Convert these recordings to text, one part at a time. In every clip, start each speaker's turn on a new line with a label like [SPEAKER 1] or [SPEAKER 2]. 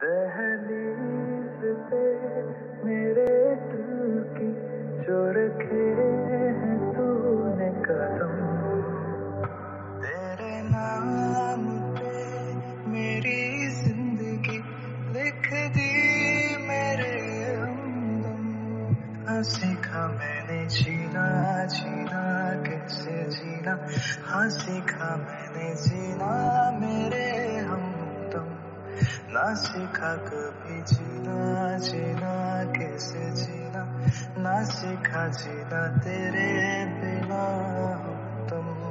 [SPEAKER 1] दहलीज पे मेरे दिल की जो रखे हैं तूने कदम। तेरे नाम पे मेरी ज़िंदगी लिख दी मेरे हमदम हाँ सीखा मैंने जीना जीना कैसे जीना? हाँ सीखा मैंने जीना। ना सीखा कभी जीना जीना कैसे जीना? ना सीखा जीना तेरे बिना तुम।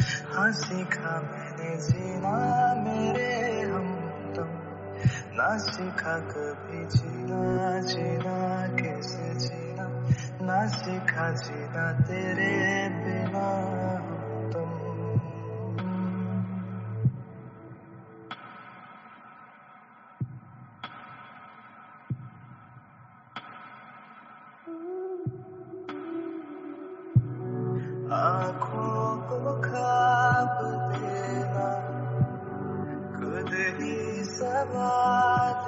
[SPEAKER 1] हाँ सीखा मैंने जीना मेरे हम तुम ना सीखा कभी जीना जीना कैसे जीना। ना सीखा जीना तेरे आँखों को खाब देना, खुद ही सवाल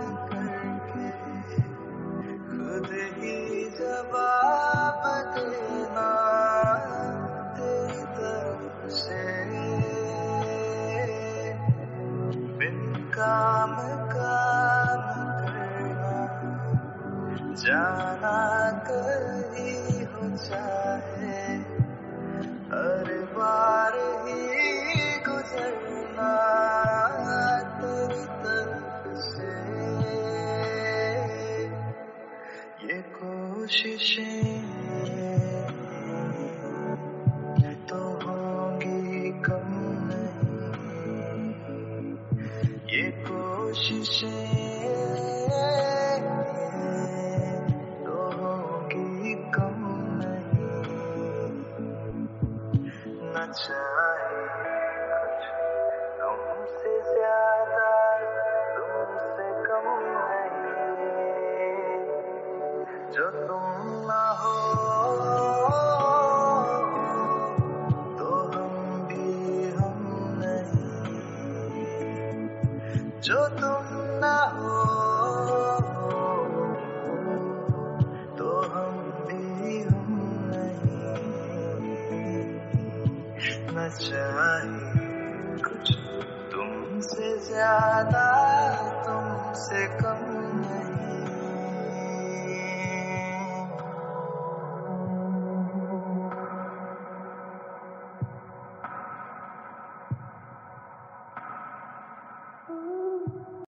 [SPEAKER 1] खुद ही जवाब देना, तेरी काम काम करना, जाना कहीं ये कोशिशें तो होंगी कम नहीं। ये कोशिशें तो जो तुम ना हो तो हम भी हम नहीं। जो तुम ना हो तो हम भी हम नहीं। न चाहे कुछ तुमसे ज़्यादा, तुमसे कम